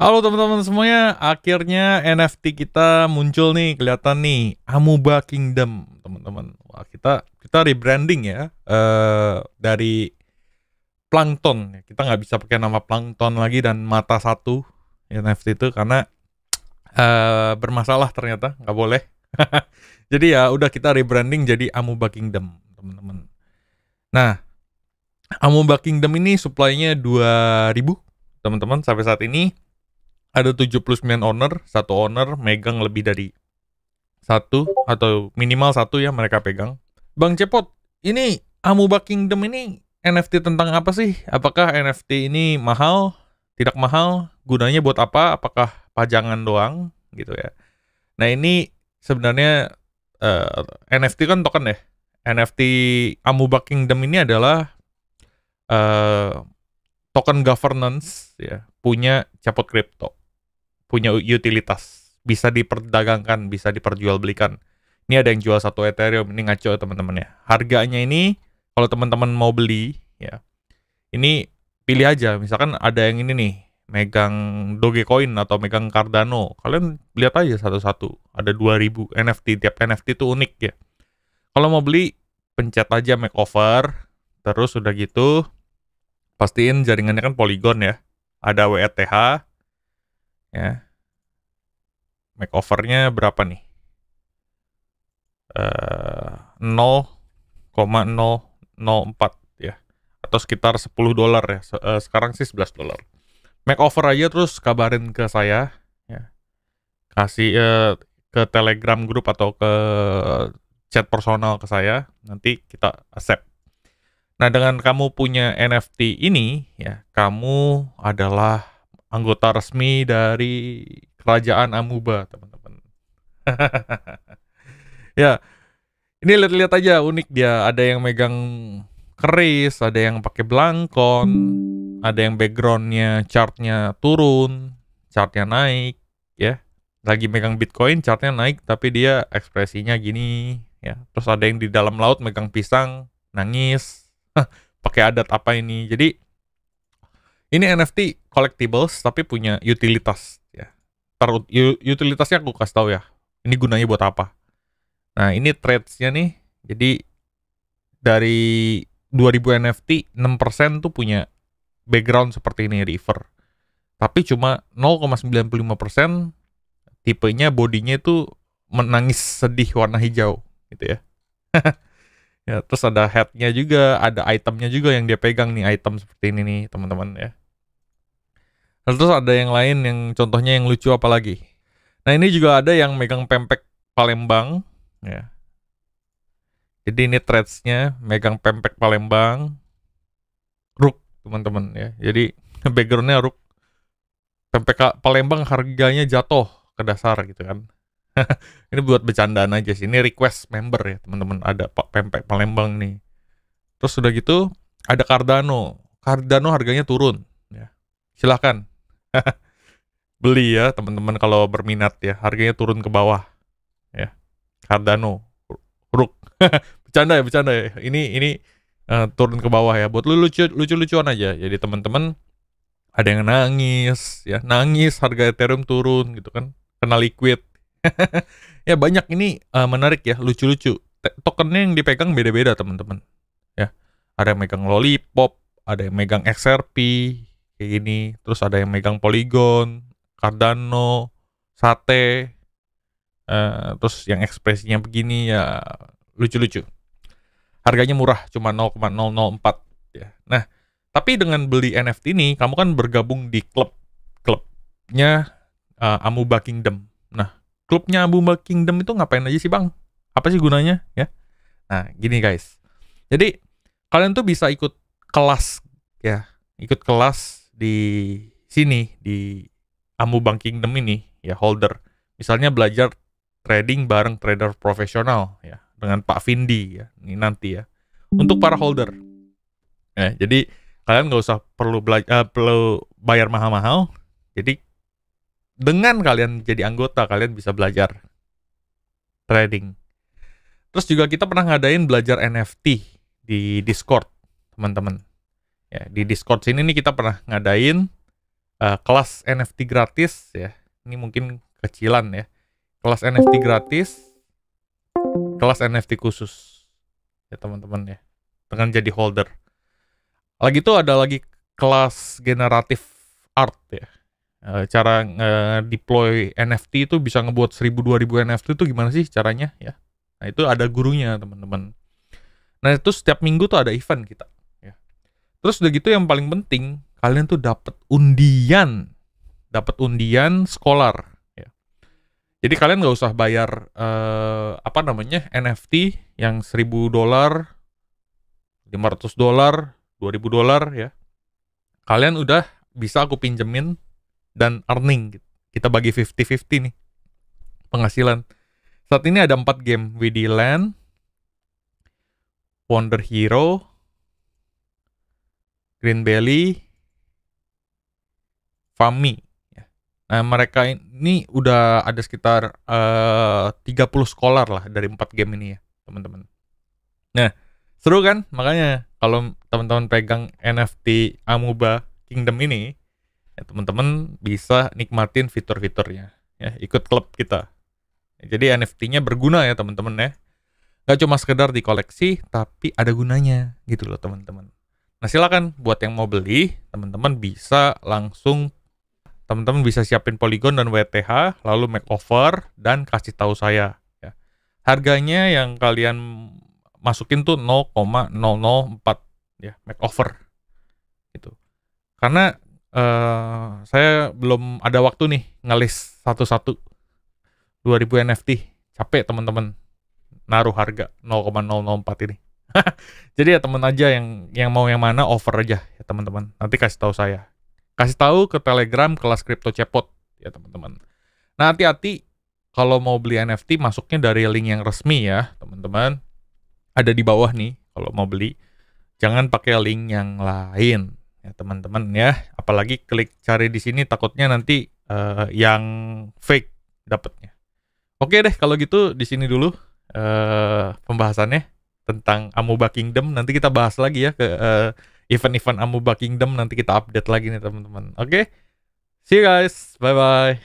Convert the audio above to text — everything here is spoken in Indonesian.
Halo teman-teman semuanya, akhirnya NFT kita muncul nih, kelihatan nih, Amuba Kingdom, teman-teman. Wah, kita kita rebranding ya uh, dari Plankton. Kita nggak bisa pakai nama Plankton lagi dan mata satu NFT itu karena uh, bermasalah ternyata, nggak boleh. jadi ya udah kita rebranding jadi Amuba Kingdom, teman-teman. Nah, Amuba Kingdom ini supply-nya 2000 teman-teman sampai saat ini ada 79 owner, satu owner megang lebih dari satu atau minimal satu ya mereka pegang. Bang Cepot, ini Amuba Kingdom ini NFT tentang apa sih? Apakah NFT ini mahal? Tidak mahal? Gunanya buat apa? Apakah pajangan doang? Gitu ya. Nah ini sebenarnya uh, eh, NFT kan token ya. NFT Amuba Kingdom ini adalah uh, token governance ya punya Cepot Crypto punya utilitas, bisa diperdagangkan, bisa diperjualbelikan. Ini ada yang jual satu Ethereum, ini ngaco teman-teman ya. Harganya ini kalau teman-teman mau beli ya, ini pilih aja. Misalkan ada yang ini nih, megang Dogecoin atau megang Cardano. Kalian lihat aja satu-satu. Ada 2000 NFT, tiap NFT itu unik ya. Kalau mau beli, pencet aja makeover, terus udah gitu pastiin jaringannya kan Polygon ya. Ada WETH, ya makeovernya berapa nih? Uh, eh, 0,004 ya. Atau sekitar 10 dolar ya. Uh, sekarang sih 11 dolar. Makeover aja terus kabarin ke saya ya. Kasih uh, ke telegram grup atau ke chat personal ke saya. Nanti kita accept. Nah, dengan kamu punya NFT ini, ya, kamu adalah anggota resmi dari kerajaan Amuba, teman-teman. ya, ini lihat-lihat aja unik dia. Ada yang megang keris, ada yang pakai belangkon, ada yang backgroundnya chartnya turun, chartnya naik, ya. Lagi megang Bitcoin, chartnya naik, tapi dia ekspresinya gini, ya. Terus ada yang di dalam laut megang pisang, nangis, pakai adat apa ini. Jadi ini NFT collectibles tapi punya utilitas ya. Tar utilitasnya aku kasih tahu ya. Ini gunanya buat apa? Nah, ini trades-nya nih. Jadi dari 2000 NFT 6% tuh punya background seperti ini river. Tapi cuma 0,95% tipenya bodinya itu menangis sedih warna hijau gitu ya. ya terus ada headnya juga, ada itemnya juga yang dia pegang nih item seperti ini nih teman-teman ya. Terus ada yang lain yang contohnya yang lucu apa lagi? Nah ini juga ada yang megang pempek Palembang, ya. Jadi ini threads-nya megang pempek Palembang, Ruk teman-teman ya. Jadi backgroundnya Ruk. Pempek Palembang harganya jatuh ke dasar gitu kan. ini buat bercandaan aja sih. Ini request member ya teman-teman. Ada Pak pempek Palembang nih. Terus udah gitu ada Cardano. Cardano harganya turun. Ya. Silahkan beli ya teman-teman kalau berminat ya. Harganya turun ke bawah ya. Cardano Ruk. Bercanda ya bercanda ya. Ini ini uh, turun ke bawah ya. Buat lu lucu lucu lucuan aja. Jadi teman-teman ada yang nangis ya. Nangis harga Ethereum turun gitu kan. Kena liquid. Ya banyak ini uh, menarik ya lucu-lucu. Tokennya yang dipegang beda-beda teman-teman ya. Ada yang megang lollipop ada yang megang XRP kayak gini. Terus ada yang megang Polygon Cardano Sate uh, terus yang ekspresinya begini ya lucu-lucu. Harganya murah cuma 0,004 ya. Nah tapi dengan beli NFT ini kamu kan bergabung di klub klubnya uh, Amuba Kingdom. Nah klubnya Amuba Kingdom itu ngapain aja sih bang? Apa sih gunanya ya? Nah gini guys. Jadi kalian tuh bisa ikut kelas ya. Ikut kelas di sini di Amubang Kingdom ini ya holder. Misalnya belajar trading bareng trader profesional ya dengan Pak Vindi ya ini nanti ya untuk para holder. Ya jadi kalian nggak usah perlu belajar uh, perlu bayar mahal-mahal. Jadi dengan kalian jadi anggota kalian bisa belajar trading. Terus juga kita pernah ngadain belajar NFT di Discord teman-teman Ya, di Discord sini nih kita pernah ngadain uh, kelas NFT gratis ya. Ini mungkin kecilan ya. Kelas NFT gratis, kelas NFT khusus ya teman-teman ya. Dengan jadi holder. Lagi itu ada lagi kelas generatif art ya. Uh, cara uh, deploy NFT itu bisa ngebuat 1000 2000 NFT itu gimana sih caranya ya. Nah, itu ada gurunya, teman-teman. Nah, itu setiap minggu tuh ada event kita. Terus udah gitu yang paling penting, kalian tuh dapat undian. Dapat undian scholar ya. Jadi kalian nggak usah bayar uh, apa namanya? NFT yang 1000 dolar, 500 dolar, 2000 dolar ya. Kalian udah bisa aku pinjemin dan earning gitu. Kita bagi 50-50 nih penghasilan. Saat ini ada 4 game, Land, Wonder Hero, Green Belly, Fami. Nah, mereka ini udah ada sekitar uh, 30 scholar lah dari 4 game ini ya, teman-teman. Nah, seru kan? Makanya kalau teman-teman pegang NFT Amuba Kingdom ini, ya teman-teman bisa nikmatin fitur-fiturnya ya ikut klub kita jadi NFT-nya berguna ya teman-teman ya nggak cuma sekedar dikoleksi tapi ada gunanya gitu loh teman-teman nah silakan buat yang mau beli teman-teman bisa langsung teman-teman bisa siapin Polygon dan WTH lalu make over dan kasih tahu saya ya harganya yang kalian masukin tuh 0,004 ya make over gitu karena uh, saya belum ada waktu nih ngelis satu-satu 2000 NFT. Capek teman-teman naruh harga 0,004 ini. Jadi ya teman aja yang yang mau yang mana over aja ya teman-teman. Nanti kasih tahu saya. Kasih tahu ke Telegram kelas kripto cepot ya teman-teman. Nah hati-hati kalau mau beli NFT masuknya dari link yang resmi ya teman-teman. Ada di bawah nih kalau mau beli. Jangan pakai link yang lain ya teman-teman ya apalagi klik cari di sini takutnya nanti uh, yang fake dapatnya oke deh kalau gitu di sini dulu uh, pembahasannya tentang Amuba Kingdom. Nanti kita bahas lagi ya ke uh, event-event Amuba Kingdom. Nanti kita update lagi nih teman-teman. Oke? See you guys. Bye bye